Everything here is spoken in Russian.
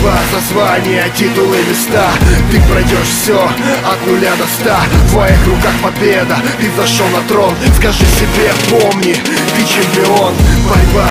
Борьба за звания, титулы, места. Ты пройдешь все от нуля до ста. В твоих руках победа, ты зашел на трон. Скажи себе, помни, ты чемпион. Борьба